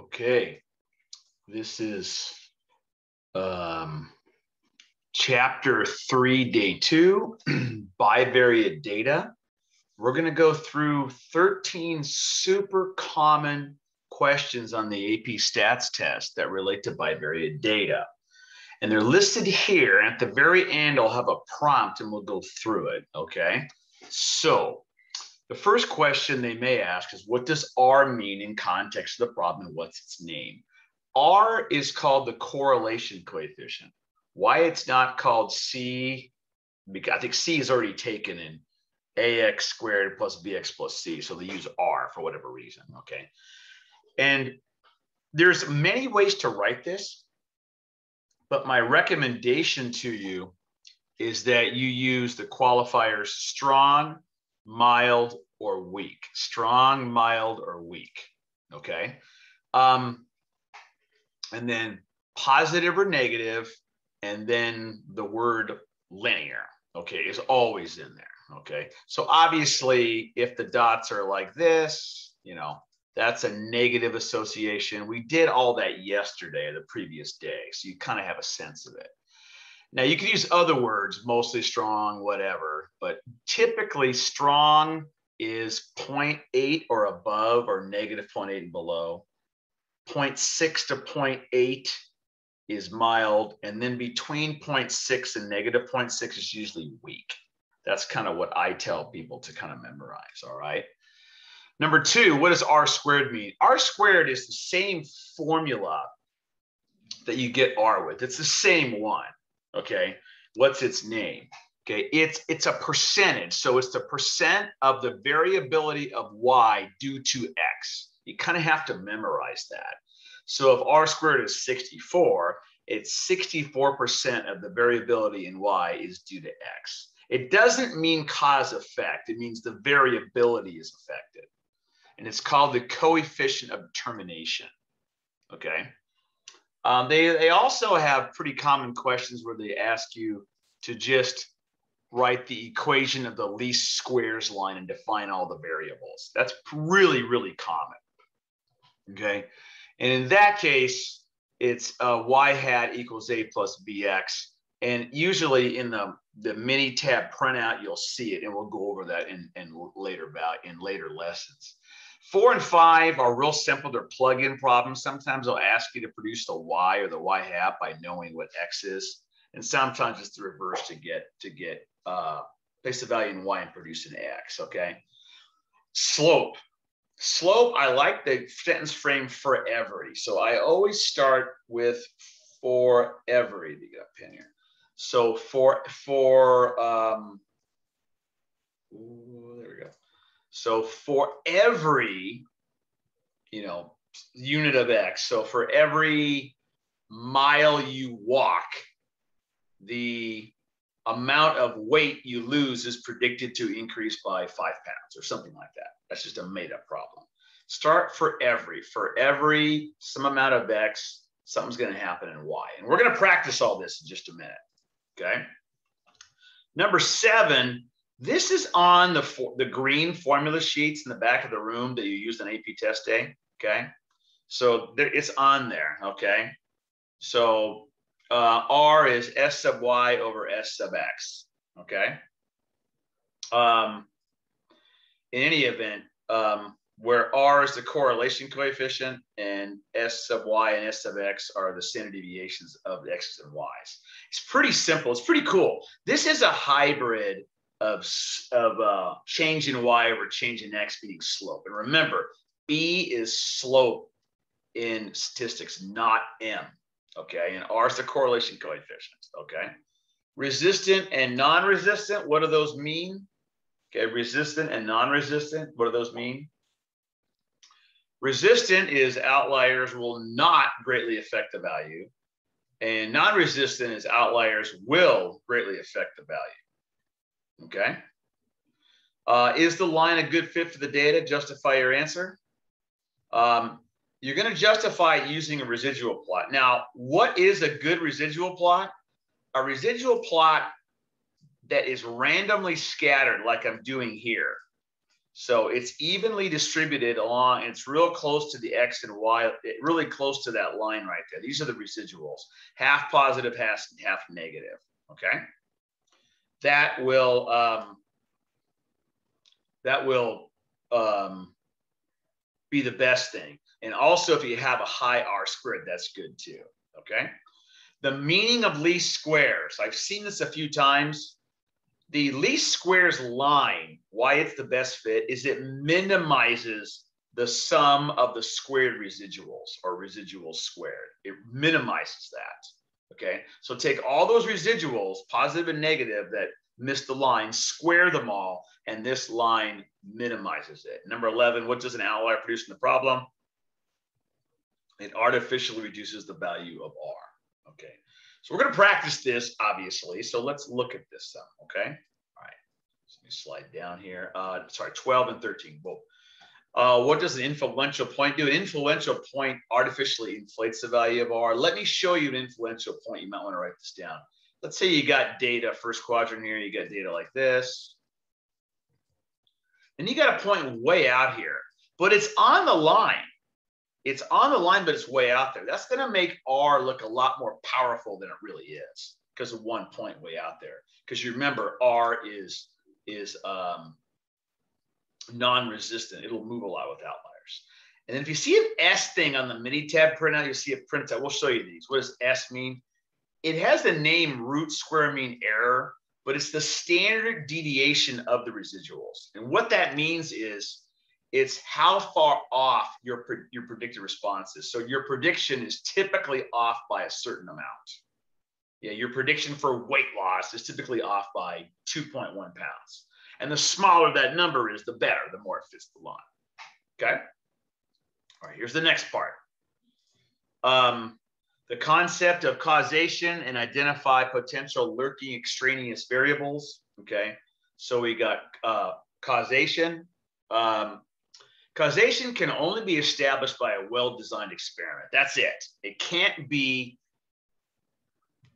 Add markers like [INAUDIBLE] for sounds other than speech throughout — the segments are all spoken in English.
Okay, this is um, chapter three, day two, [CLEARS THROAT] bivariate data. We're going to go through 13 super common questions on the AP stats test that relate to bivariate data. And they're listed here. And at the very end, I'll have a prompt and we'll go through it. Okay. So the first question they may ask is what does R mean in context of the problem and what's its name? R is called the correlation coefficient. Why it's not called C, because I think C is already taken in AX squared plus BX plus C. So they use R for whatever reason. Okay. And there's many ways to write this, but my recommendation to you is that you use the qualifiers strong, mild, or weak. Strong, mild, or weak. Okay. Um, and then positive or negative, and then the word linear. Okay, is always in there. Okay. So obviously, if the dots are like this, you know, that's a negative association. We did all that yesterday, the previous day. So you kind of have a sense of it. Now you can use other words, mostly strong, whatever, but typically strong is 0.8 or above or negative 0.8 and below. 0.6 to 0.8 is mild. And then between 0.6 and negative 0.6 is usually weak. That's kind of what I tell people to kind of memorize. All right. Number two, what does R squared mean? R squared is the same formula that you get R with. It's the same one. Okay. What's its name? Okay. It's it's a percentage. So it's the percent of the variability of Y due to X. You kind of have to memorize that. So if R squared is 64, it's 64% of the variability in Y is due to X. It doesn't mean cause effect. It means the variability is affected. And it's called the coefficient of determination. Okay. Um, they, they also have pretty common questions where they ask you to just write the equation of the least squares line and define all the variables. That's really, really common. Okay. And in that case, it's uh, y hat equals a plus bx. And usually in the, the Minitab printout, you'll see it, and we'll go over that in, in later about in later lessons. Four and five are real simple. They're plug-in problems. Sometimes they'll ask you to produce the y or the y hat by knowing what x is, and sometimes it's the reverse to get to get uh, place the value in y and produce an x. Okay. Slope. Slope. I like the sentence frame for every. So I always start with for every. To get a pin here. So for for um, ooh, there we go. So for every, you know, unit of X, so for every mile you walk, the amount of weight you lose is predicted to increase by five pounds or something like that. That's just a made up problem. Start for every, for every some amount of X, something's going to happen in Y. And we're going to practice all this in just a minute. Okay. Number seven this is on the, for, the green formula sheets in the back of the room that you used on AP test day. Okay. So there, it's on there. Okay. So uh, R is S sub Y over S sub X. Okay. Um, in any event, um, where R is the correlation coefficient and S sub Y and S sub X are the standard deviations of the X's and Y's. It's pretty simple. It's pretty cool. This is a hybrid of, of uh, change in y over change in x being slope. And remember, B is slope in statistics, not M. Okay. And R is the correlation coefficient. Okay. Resistant and non resistant, what do those mean? Okay. Resistant and non resistant, what do those mean? Resistant is outliers will not greatly affect the value, and non resistant is outliers will greatly affect the value. Okay. Uh, is the line a good fit for the data? Justify your answer. Um, you're going to justify using a residual plot. Now, what is a good residual plot? A residual plot that is randomly scattered, like I'm doing here. So it's evenly distributed along, it's real close to the X and Y, really close to that line right there. These are the residuals, half positive, half, half negative, okay? That will, um, that will um, be the best thing. And also if you have a high R squared, that's good too, okay? The meaning of least squares, I've seen this a few times the least squares line, why it's the best fit is it minimizes the sum of the squared residuals or residuals squared. It minimizes that. Okay. So take all those residuals, positive and negative, that miss the line, square them all, and this line minimizes it. Number 11, what does an outlier produce in the problem? It artificially reduces the value of R. Okay. So we're going to practice this, obviously. So let's look at this some, okay? All right. So let me slide down here. Uh, sorry, 12 and 13. Whoa. Uh, what does an influential point do? An influential point artificially inflates the value of R. Let me show you an influential point. You might want to write this down. Let's say you got data, first quadrant here, you got data like this. And you got a point way out here, but it's on the line it's on the line, but it's way out there. That's going to make R look a lot more powerful than it really is because of one point way out there. Because you remember, R is is um, non-resistant. It'll move a lot with outliers. And then if you see an S thing on the Minitab printout, you see a printout. We'll show you these. What does S mean? It has the name root square mean error, but it's the standard deviation of the residuals. And what that means is it's how far off your, your predicted response is. So your prediction is typically off by a certain amount. Yeah, your prediction for weight loss is typically off by 2.1 pounds. And the smaller that number is, the better, the more it fits the line. Okay. All right, here's the next part. Um, the concept of causation and identify potential lurking extraneous variables. Okay. So we got uh, causation. Um, Causation can only be established by a well-designed experiment. That's it. It can't be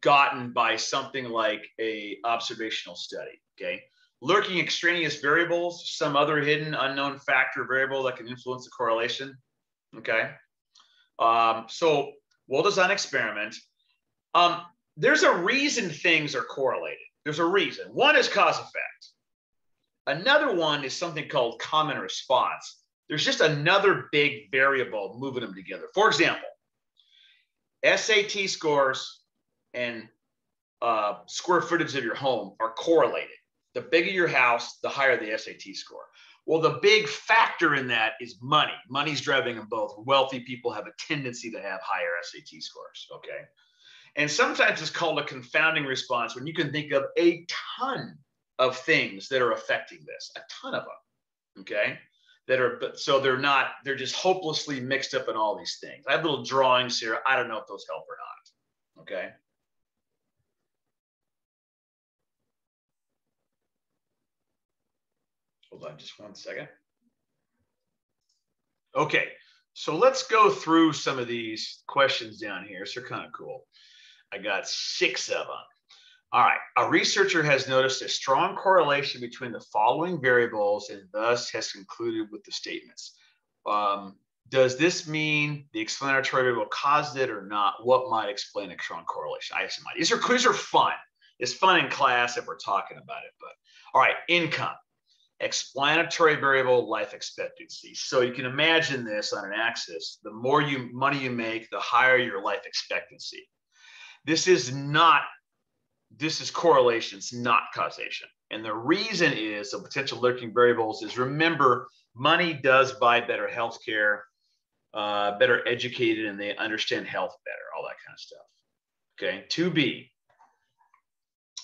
gotten by something like a observational study. Okay. Lurking extraneous variables, some other hidden unknown factor variable that can influence the correlation. Okay. Um, so well-designed experiment. Um, there's a reason things are correlated. There's a reason. One is cause effect. Another one is something called common response there's just another big variable moving them together. For example, SAT scores and uh, square footage of your home are correlated. The bigger your house, the higher the SAT score. Well, the big factor in that is money. Money's driving them both. Wealthy people have a tendency to have higher SAT scores. Okay. And sometimes it's called a confounding response when you can think of a ton of things that are affecting this, a ton of them. Okay that are but so they're not they're just hopelessly mixed up in all these things i have little drawings here i don't know if those help or not okay hold on just one second okay so let's go through some of these questions down here so they're kind of cool i got six of them all right. A researcher has noticed a strong correlation between the following variables and thus has concluded with the statements. Um, does this mean the explanatory variable caused it or not? What might explain a strong correlation? I might. These are these are fun. It's fun in class if we're talking about it. But all right, income, explanatory variable, life expectancy. So you can imagine this on an axis. The more you money you make, the higher your life expectancy. This is not this is correlation, it's not causation. And the reason is the potential lurking variables is remember, money does buy better health care, uh, better educated, and they understand health better, all that kind of stuff. Okay, 2B.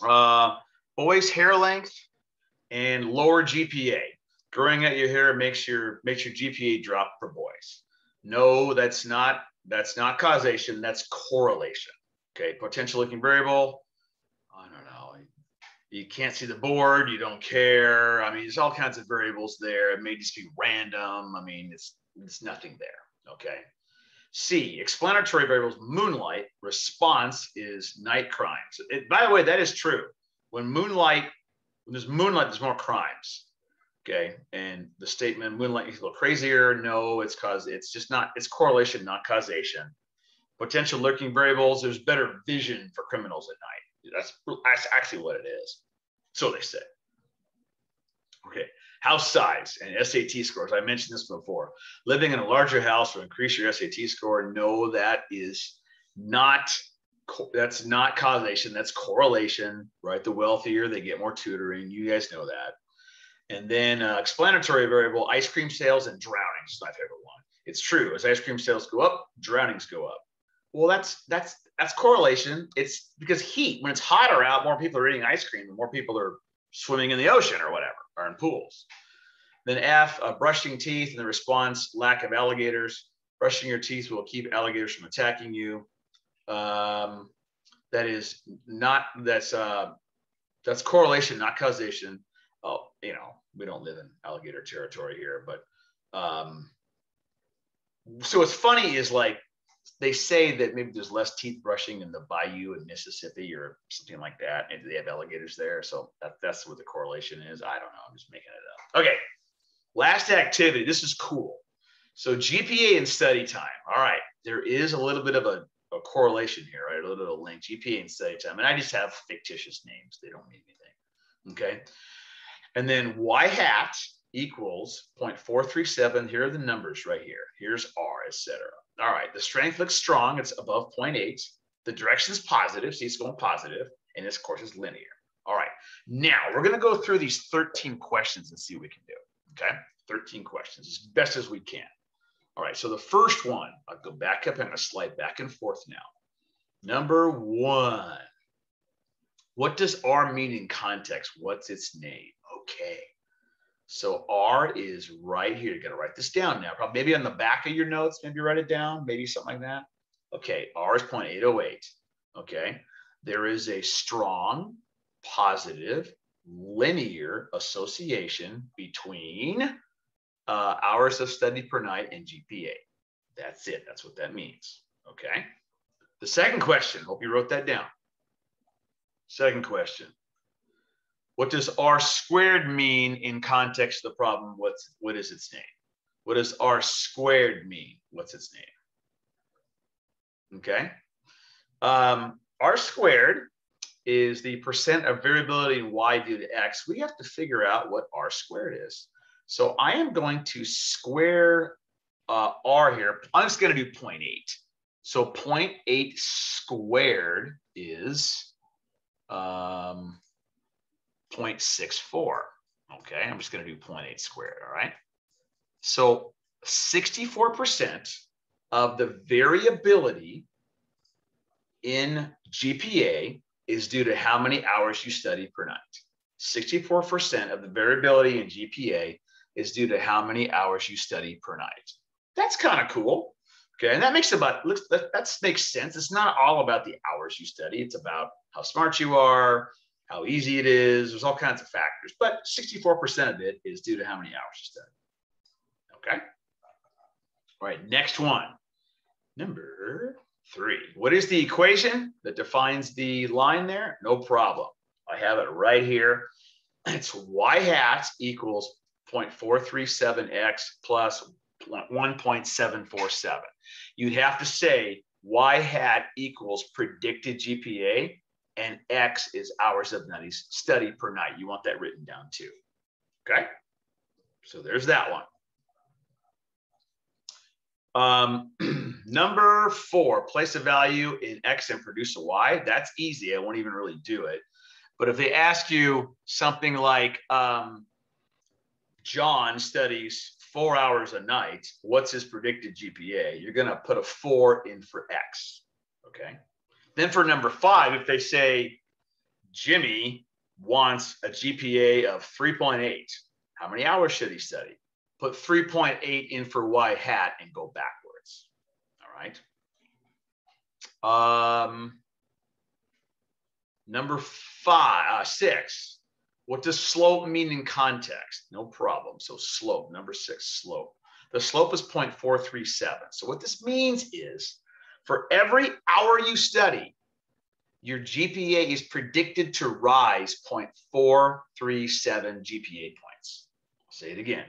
Uh, boys' hair length and lower GPA. Growing out your hair makes your makes your GPA drop for boys. No, that's not that's not causation. That's correlation. Okay, potential lurking variable I don't know. you can't see the board, you don't care. I mean, there's all kinds of variables there. It may just be random. I mean, it's it's nothing there. Okay. C, explanatory variables, moonlight, response is night crimes. It, by the way, that is true. When moonlight, when there's moonlight, there's more crimes. Okay. And the statement moonlight makes you a little crazier. No, it's cause it's just not, it's correlation, not causation. Potential lurking variables, there's better vision for criminals at night. That's, that's actually what it is. So they say. Okay. House size and SAT scores. I mentioned this before. Living in a larger house will increase your SAT score. No, that is not that's not causation. That's correlation, right? The wealthier they get more tutoring. You guys know that. And then uh, explanatory variable, ice cream sales and drownings is my favorite one. It's true. As ice cream sales go up, drownings go up. Well, that's that's that's correlation. It's because heat. When it's hotter out, more people are eating ice cream, and more people are swimming in the ocean or whatever, or in pools. Then F, uh, brushing teeth, and the response, lack of alligators. Brushing your teeth will keep alligators from attacking you. Um, that is not that's uh, that's correlation, not causation. Oh, you know, we don't live in alligator territory here, but um, so what's funny is like they say that maybe there's less teeth brushing in the bayou in Mississippi or something like that. And they have alligators there. So that, that's what the correlation is. I don't know. I'm just making it up. Okay. Last activity. This is cool. So GPA and study time. All right. There is a little bit of a, a correlation here, right? A little link. GPA and study time. And I just have fictitious names. They don't mean anything. Okay. And then y hat equals 0.437. Here are the numbers right here. Here's R, etc. All right, the strength looks strong. It's above 0.8. The direction is positive. See, it's going positive, and this course is linear. All right, now we're going to go through these 13 questions and see what we can do. Okay, 13 questions as best as we can. All right, so the first one, I'll go back up. To slide back and forth now. Number one, what does R mean in context? What's its name? Okay. So R is right here. You got to write this down now. Probably maybe on the back of your notes, maybe write it down, maybe something like that. Okay, R is 0.808. Okay, there is a strong, positive, linear association between uh, hours of study per night and GPA. That's it. That's what that means. Okay. The second question, hope you wrote that down. Second question what does R squared mean in context of the problem? What's, what is its name? What does R squared mean? What's its name? Okay. Um, R squared is the percent of variability in Y due to X. We have to figure out what R squared is. So I am going to square uh, R here. I'm just going to do 0.8. So 0.8 squared is um, 0.64. Okay, I'm just going to do 0.8 squared. All right. So 64% of the variability in GPA is due to how many hours you study per night. 64% of the variability in GPA is due to how many hours you study per night. That's kind of cool. Okay, and that makes about looks that, that makes sense. It's not all about the hours you study. It's about how smart you are, how easy it is. There's all kinds of factors, but 64% of it is due to how many hours you study. Okay. All right, next one. Number three. What is the equation that defines the line there? No problem. I have it right here. It's y hat equals 0.437x plus 1.747. You'd have to say y hat equals predicted GPA and X is hours of study per night. You want that written down too. Okay. So there's that one. Um, [CLEARS THROAT] number four, place a value in X and produce a Y. That's easy. I won't even really do it. But if they ask you something like, um, John studies four hours a night, what's his predicted GPA? You're going to put a four in for X. Okay. Then for number five, if they say Jimmy wants a GPA of 3.8, how many hours should he study? Put 3.8 in for Y hat and go backwards. All right. Um, number five, uh, six. What does slope mean in context? No problem. So slope, number six, slope. The slope is 0.437. So what this means is for every hour you study, your GPA is predicted to rise 0.437 GPA points. say it again.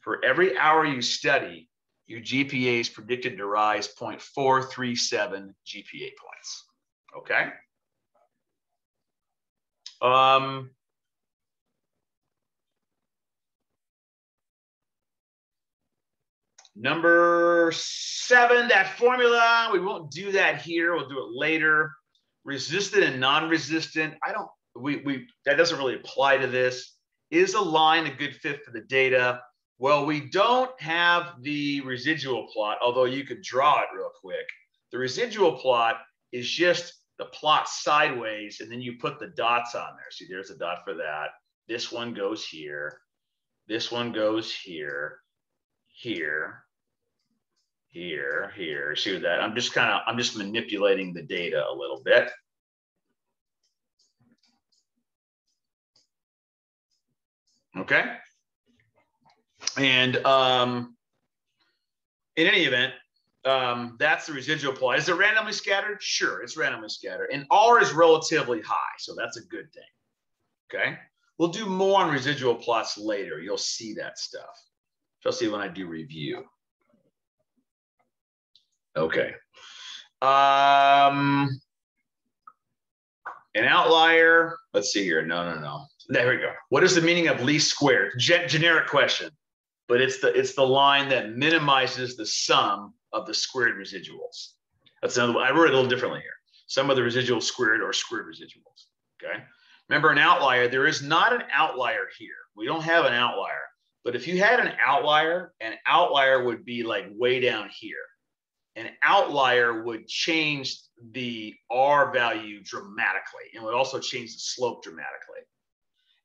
For every hour you study, your GPA is predicted to rise 0.437 GPA points. Okay. Um, number seven, that formula, we won't do that here. We'll do it later. Resistant and non-resistant. I don't, we, we, that doesn't really apply to this. Is a line a good fit for the data? Well, we don't have the residual plot, although you could draw it real quick. The residual plot is just the plot sideways, and then you put the dots on there. See, there's a dot for that. This one goes here. This one goes here, here, here, here. See that? I'm just kind of, I'm just manipulating the data a little bit. Okay. And um, in any event, um, that's the residual plot. Is it randomly scattered? Sure, it's randomly scattered. And R is relatively high, so that's a good thing. Okay. We'll do more on residual plots later. You'll see that stuff, especially when I do review. Okay. Um, an outlier. Let's see here. No, no, no. There we go. What is the meaning of least squared? Gen generic question, but it's the it's the line that minimizes the sum of the squared residuals. That's another. I wrote it a little differently here. Some of the residuals squared or squared residuals. Okay. Remember an outlier. There is not an outlier here. We don't have an outlier. But if you had an outlier, an outlier would be like way down here. An outlier would change the R value dramatically and would also change the slope dramatically.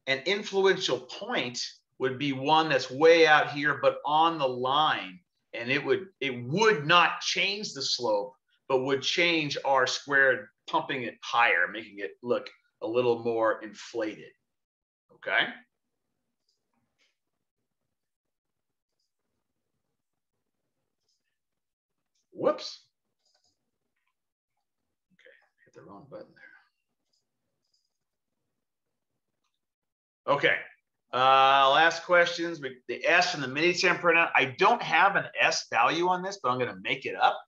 An influential point would be one that's way out here, but on the line and it would it would not change the slope but would change r squared pumping it higher making it look a little more inflated okay whoops okay hit the wrong button there okay uh, last questions. The S and the mini printout. I don't have an S value on this, but I'm going to make it up.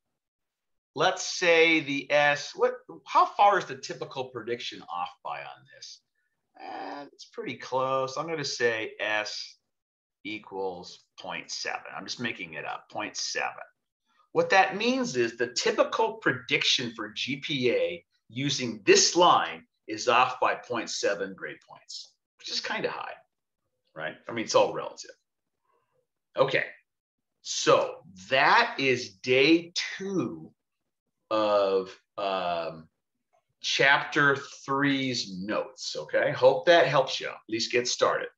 Let's say the S, what, how far is the typical prediction off by on this? Eh, it's pretty close. I'm going to say S equals 0.7. I'm just making it up, 0.7. What that means is the typical prediction for GPA using this line is off by 0.7 grade points, which is kind of high right? I mean, it's all relative. Okay, so that is day two of um, chapter three's notes. Okay, hope that helps you at least get started.